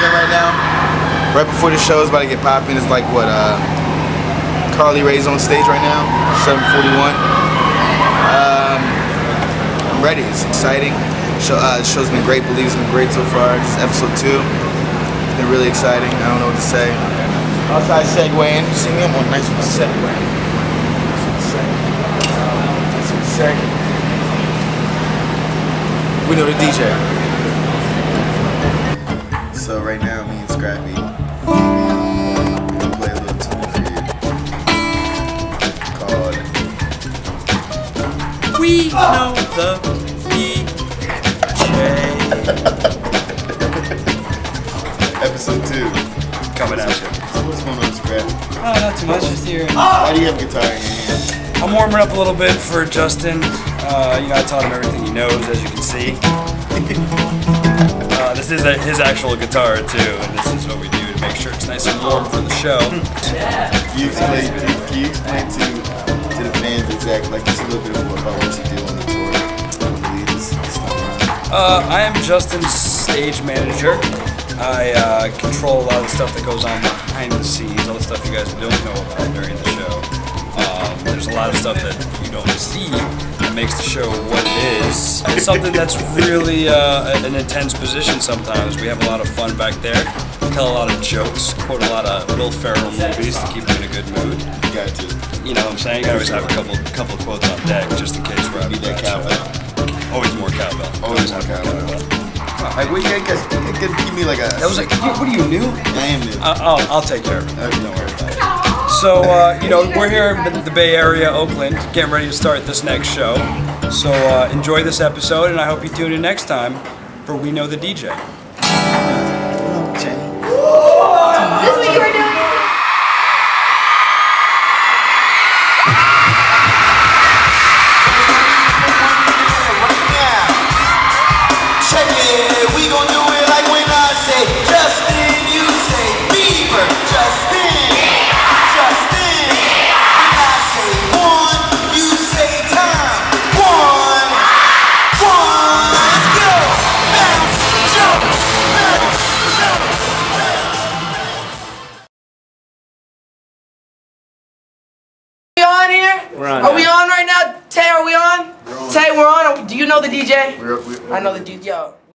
Right now. Right before the show is about to get popping. It's like what uh, Carly Rae's on stage right now, 7:41. Um, I'm ready. It's exciting. Show, uh, the show's been great. Believe it's been great so far. This is episode two. It's been really exciting. I don't know what to say. Outside segue in. You see me? I'm on nice segue. That's what. We know the DJ. So right now, me and Scrappy gonna play a little tune for you called We know the DJ. episode two. Coming at you. So what's going on, Scrappy? Oh, not too much, just here. Why do you have a guitar in your hand? I'm warming up a little bit for Justin. Uh, you know, I taught him everything he knows, as you can see. This is a, his actual guitar too, and this is what we do to make sure it's nice and warm for the show. Can you explain, can you explain to, to the fans exactly, like just a little bit of what, about what you do on the tour? I believe this, this. Uh, I am Justin's stage manager. I uh, control a lot of the stuff that goes on behind the scenes, all the stuff you guys don't know about during the show. There's a lot of stuff that you don't see that makes the show what it is. It's something that's really uh, an intense position sometimes. We have a lot of fun back there. Tell a lot of jokes, quote a lot of Will Ferrell movies to keep you in a good mood. You got to. You know what I'm saying? You always have a couple couple quotes on deck just in case we're Need that having a bad cowbell. Always more cowbell. Always more have cowbell. Like, what you guys, give, give me like a. That was like, what are you new? I am new. Uh, I'll, I'll take care of it. Okay. Don't worry. So, uh, you know, we're here in the Bay Area, Oakland, getting ready to start this next show. So, uh, enjoy this episode, and I hope you tune in next time for We Know the DJ. Okay. This is what you were doing? We're on. Are we on right now? Tay, are we on? Tay, we're on. Do you know the DJ? We're, we're, I know the DJ. Yo.